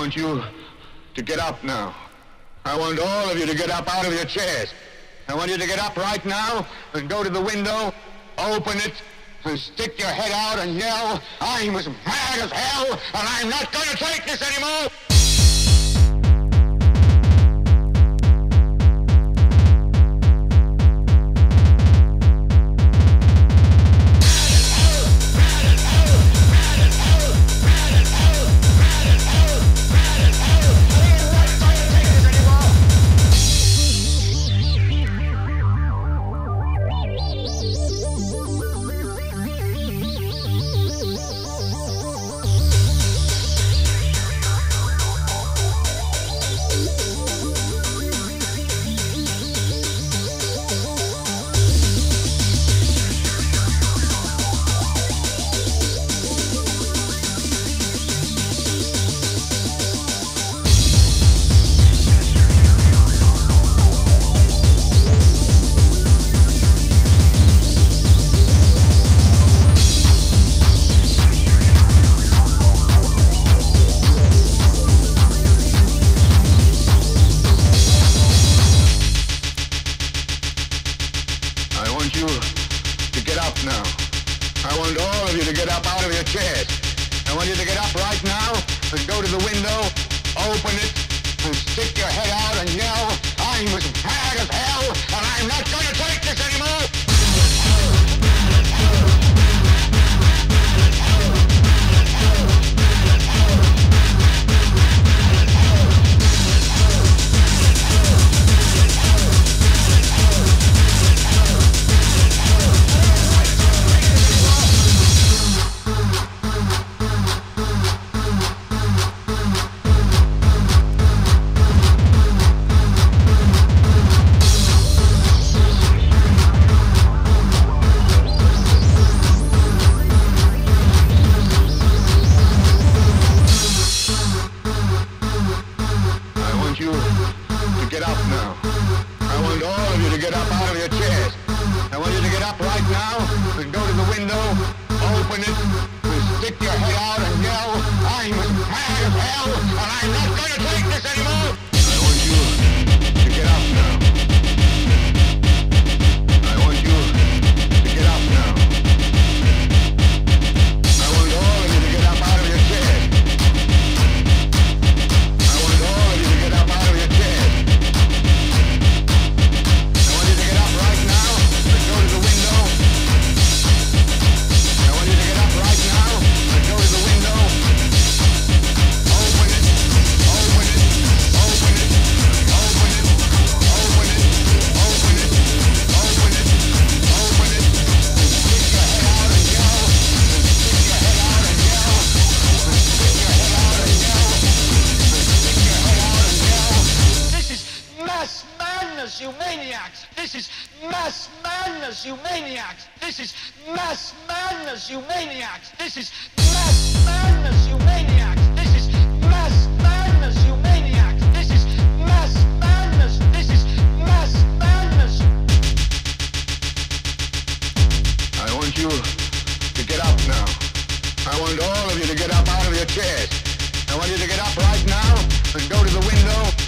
want you to get up now. I want all of you to get up out of your chairs. I want you to get up right now and go to the window, open it, and stick your head out and yell, I'm as mad as hell, and I'm not going to take this anymore! I you to get up right now and go to the window, open it, Want all of you to get up out of your chairs. I want you to get up right now and go to the window, open it, madness, you maniacs! This is mass madness, you maniacs! This is mass madness, you maniacs! This is mass madness, you maniacs! This is mass madness, you maniacs! This is mass madness! This is mass madness! I want you to get up now. I want all of you to get up out of your chairs. I want you to get up right now and go to the window.